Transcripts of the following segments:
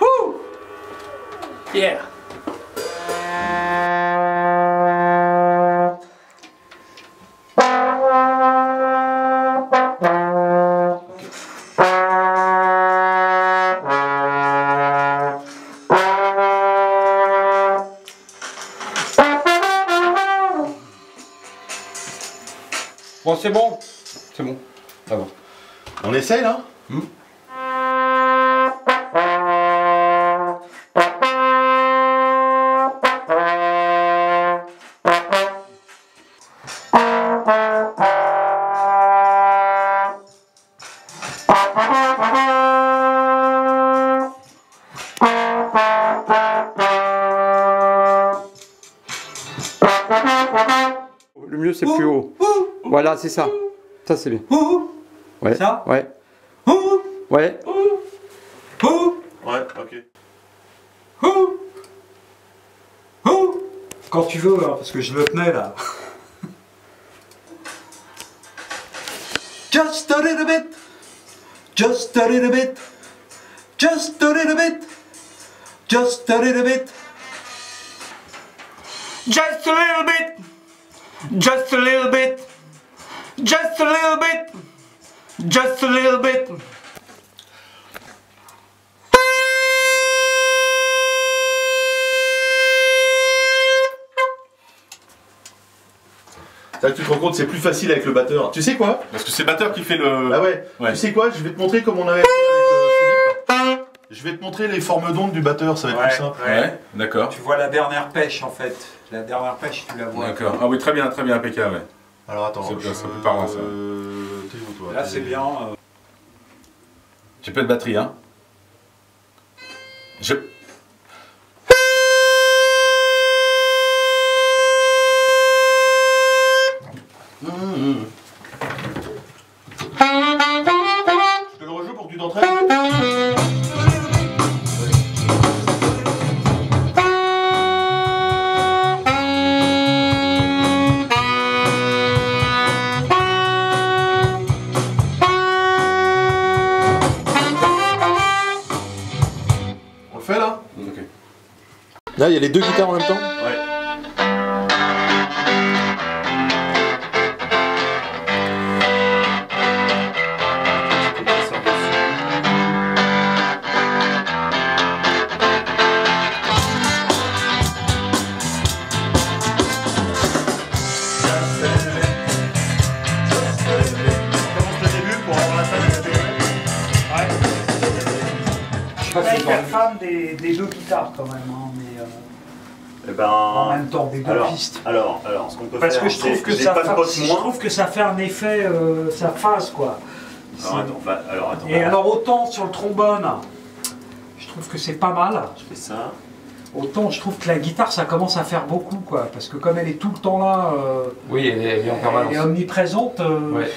Woo! Yeah. Bon, c'est bon. C'est bon. Ça va. On essaye là Le mieux, c'est plus haut. Voilà, c'est ça. Ça, c'est bien. Ouais. Ça Ouais. Ouais. Ouais, ok. Quand tu veux, hein, parce que je le tenais là. Just a little bit. Just a little bit. Just a little bit. Just a little bit. Just a little bit. Just a little bit. Just a little bit. Just a little bit. Là, tu te rends compte, c'est plus facile avec le batteur. Tu sais quoi Parce que c'est le batteur qui fait le. Ah ouais. Ouais. Tu sais quoi Je vais te montrer comme on avait fait avec euh, Philippe. Je vais te montrer les formes d'onde du batteur, ça va être Ouais. plus simple. Ouais, d'accord. Tu vois la dernière pêche en fait. La dernière pêche, tu la vois. D'accord. Ah oui, très bien, très bien, impeccable. ouais. Alors attends. Ça. Euh, Là c'est bien. euh, J'ai pas de batterie, hein. Je Là, il y a les deux guitares en même temps? Ouais. Des, des deux guitares quand même, hein, mais euh, Eh ben, en même temps des deux alors, pistes. alors, alors, ce qu'on peut Parce faire, que je trouve c'est- que ça, pas de fa- pote je trouve que ça fait un effet, euh, ça phase quoi. Alors, attends, va- alors, attends, Et alors autant sur le trombone, je trouve que c'est pas mal. je fais ça. Autant je trouve que la guitare ça commence à faire beaucoup quoi, parce que comme elle est tout le temps là, euh, Oui, elle est, elle est en elle est permanence. omniprésente. euh, Ouais.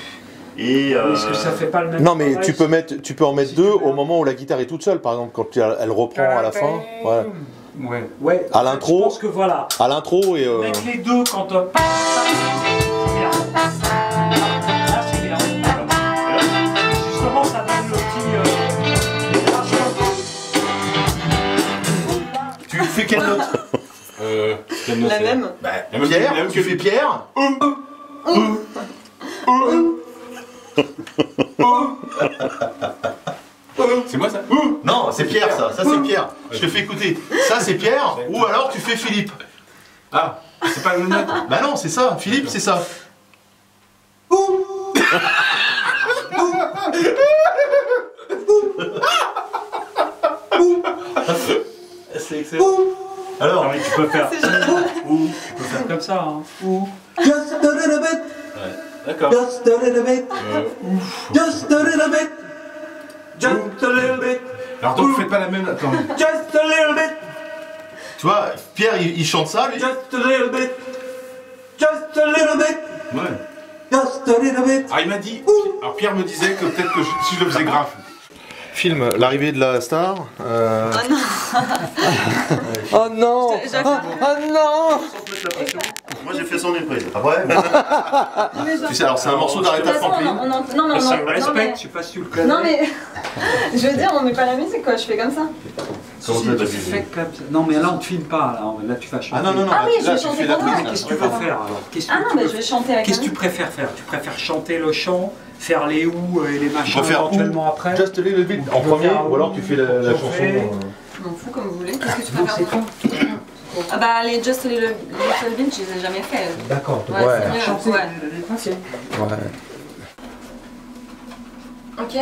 Et euh, Est-ce que ça fait pas le même Non mais travail tu peux mettre, tu peux en mettre Si deux au moment où la guitare est toute seule, par exemple quand elle reprend à la fin, voilà. Ouais. Ouais. À l'intro. Je pense que voilà. à l'intro et euh, Mettre les deux quand euh, petit. euh, tu fais quelle note Euh. quelle note La même La même Pierre, tu fais Pierre C'est moi ça Non, c'est Pierre ça, ça c'est Pierre. Je te fais écouter. Ça c'est Pierre ou alors tu fais Philippe. Ah, c'est pas même note Bah non, c'est ça, Philippe c'est ça. C'est excellent. Alors, Non mais tu peux faire. Ou tu peux faire comme ça. Hein. Ou. just a little bit, D'accord. just a little bit, Euh, just a little bit. Just a little bit. Alors donc faites pas la même. Attends. Just a little bit. Tu vois, Pierre il, il chante ça, lui. Just a little bit. Just a little bit. Ouais. Just a little bit. Ah il m'a dit. Alors Pierre me disait que peut-être que je- si je le faisais grave. Film l'arrivée de la star. euh, Oh non Oh non Oh, oh non Moi j'ai fais son une prise. Après, Tu sais, alors c'est un morceau De d'Aretha on, Franklin. on en- non, mais on Ça me non, respecte, mais- je sais pas si tu le connais. Non mais, je veux dire, on met pas la musique quoi, je fais comme ça. comment ça, tu fais fait comme ça. Non, mais là, on te filme pas. Là, là tu vas chanter. Ah non, non, non, Ah oui, là, je vais chanter la pendant, prise. mais. Qu'est-ce que tu veux faire alors Qu'est-ce que Ah tu non, mais je vais chanter avec Qu'est-ce que tu préfères faire? Tu préfères chanter le chant, faire les ou et les machins éventuellement après? Just a little bit en premier, ou alors tu fais la, chanson. fais- euh, Je m'en fous comme vous voulez. Qu'est-ce que tu Non, préfères Ah bah les Just a Little, Little Bit, je les ai jamais fait. D'accord. Ouais, Ouais. mieux. Ouais. Ok. Ouais. Ok.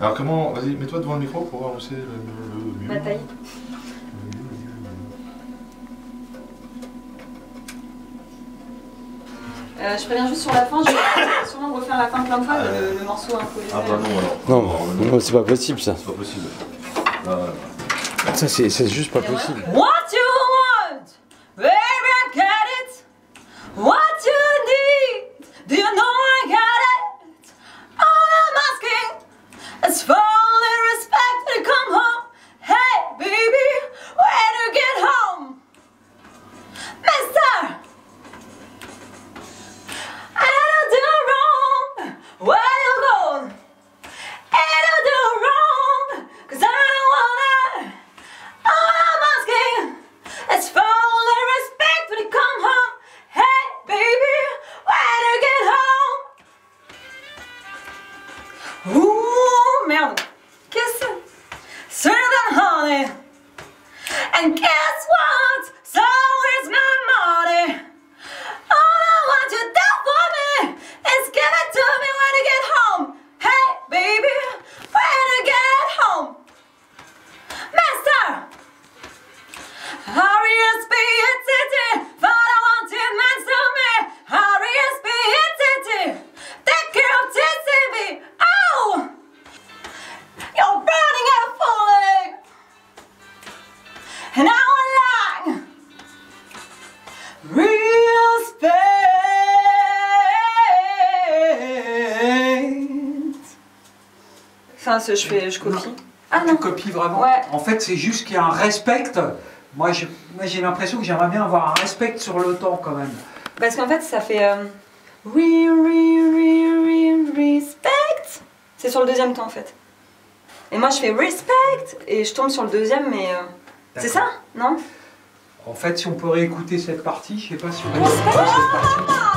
Alors comment, vas-y, mets-toi devant le micro pour voir où c'est le, le, le- Ma taille. Euh, je préviens juste sur la fin, je vais sûrement refaire la fin plein de fois, le, le morceau improvisé. Ah bah non alors. Non, non, c'est pas possible ça. C'est pas possible. Là. Ça, c'est c'est juste pas possible. What you want, baby, I get it. What you need, do you know I got it? All I'm asking is for Je fais, je copie. Ah Tu copies vraiment Ouais. En fait, c'est juste qu'il y a un respect. Moi, j'ai l'impression que j'aimerais bien avoir un respect sur le temps quand même. Parce qu'en fait, ça fait. Euh, re, re, re, re, respect. C'est sur le deuxième temps en fait. Et moi, je fais respect et je tombe sur le deuxième, mais. euh, c'est ça Non? En fait, si on peut réécouter cette partie, je sais pas si on peut Respect. réécouter cette partie.